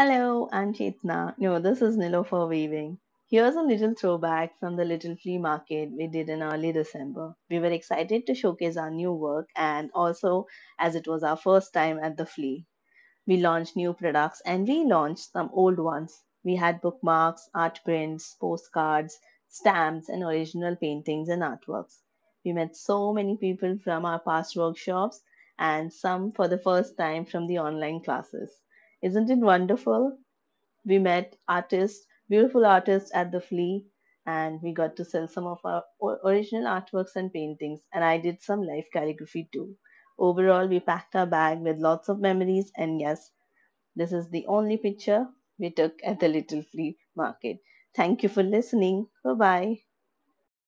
Hello, I'm Chetna. No, this is Nilofer Weaving. Here's a little throwback from the little flea market we did in early December. We were excited to showcase our new work and also as it was our first time at the flea. We launched new products and we launched some old ones. We had bookmarks, art prints, postcards, stamps, and original paintings and artworks. We met so many people from our past workshops and some for the first time from the online classes. Isn't it wonderful? We met artists, beautiful artists at the flea, and we got to sell some of our original artworks and paintings. And I did some live calligraphy too. Overall, we packed our bag with lots of memories. And yes, this is the only picture we took at the Little Flea Market. Thank you for listening. Bye bye.